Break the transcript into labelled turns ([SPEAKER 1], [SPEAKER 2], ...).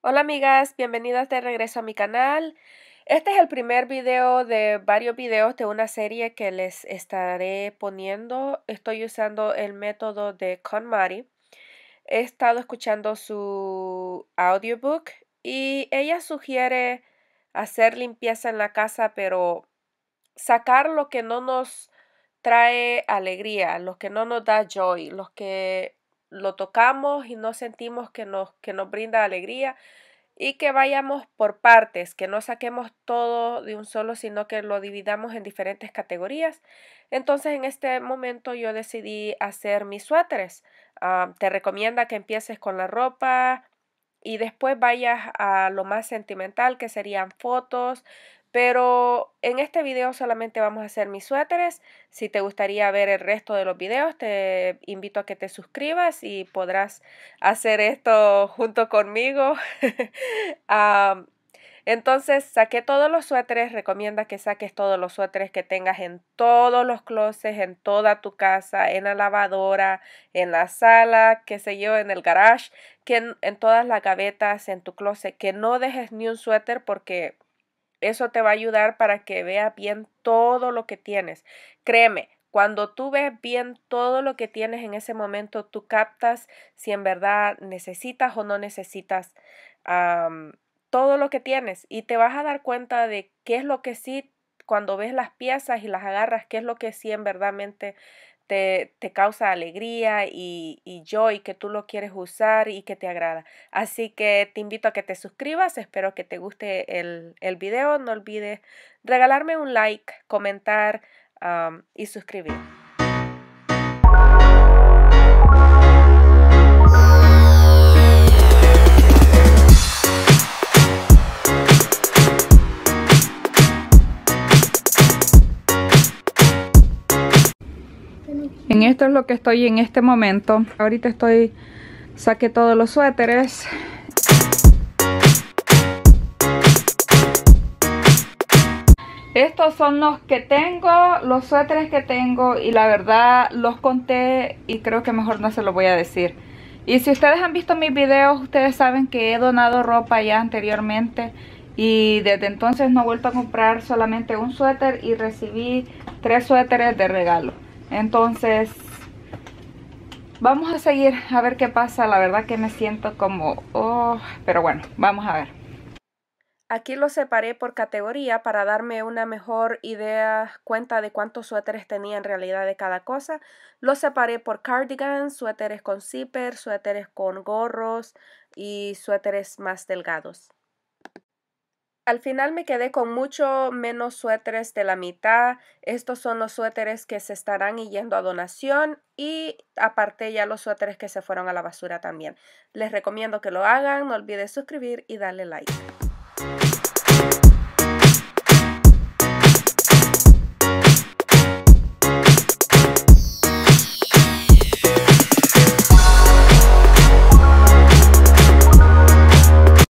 [SPEAKER 1] Hola amigas, bienvenidas de regreso a mi canal. Este es el primer video de varios videos de una serie que les estaré poniendo. Estoy usando el método de KonMari. He estado escuchando su audiobook y ella sugiere hacer limpieza en la casa, pero sacar lo que no nos trae alegría, lo que no nos da joy, los que lo tocamos y no sentimos que nos, que nos brinda alegría y que vayamos por partes, que no saquemos todo de un solo, sino que lo dividamos en diferentes categorías. Entonces en este momento yo decidí hacer mis suéteres. Ah, te recomienda que empieces con la ropa y después vayas a lo más sentimental que serían fotos, pero en este video solamente vamos a hacer mis suéteres. Si te gustaría ver el resto de los videos, te invito a que te suscribas y podrás hacer esto junto conmigo. entonces, saqué todos los suéteres. Recomienda que saques todos los suéteres que tengas en todos los closets, en toda tu casa, en la lavadora, en la sala, qué sé yo, en el garage, que en, todas las gavetas, en tu closet, que no dejes ni un suéter porque eso te va a ayudar para que veas bien todo lo que tienes. Créeme, cuando tú ves bien todo lo que tienes en ese momento, tú captas si en verdad necesitas o no necesitas todo lo que tienes y te vas a dar cuenta de qué es lo que sí, cuando ves las piezas y las agarras, qué es lo que sí en verdadmente te, te causa alegría y, y joy que tú lo quieres usar y que te agrada. Así que te invito a que te suscribas, espero que te guste el, el video, no olvides regalarme un like, comentar y suscribir.
[SPEAKER 2] Esto es lo que estoy en este momento. Ahorita estoy, saqué todos los suéteres. Estos son los que tengo, los suéteres que tengo y la verdad los conté y creo que mejor no se los voy a decir. Y si ustedes han visto mis videos, ustedes saben que he donado ropa ya anteriormente y desde entonces no he vuelto a comprar solamente un suéter y recibí tres suéteres de regalo. Entonces, vamos a seguir a ver qué pasa. La verdad que me siento como... Oh, pero bueno, vamos a ver.
[SPEAKER 1] Aquí lo separé por categoría para darme una mejor idea, cuenta de cuántos suéteres tenía en realidad de cada cosa. Lo separé por cardigans, suéteres con zipper, suéteres con gorros y suéteres más delgados. Al final me quedé con mucho menos suéteres de la mitad. Estos son los suéteres que se estarán yendo a donación y aparte ya los suéteres que se fueron a la basura también. Les recomiendo que lo hagan, no olvides suscribir y darle like.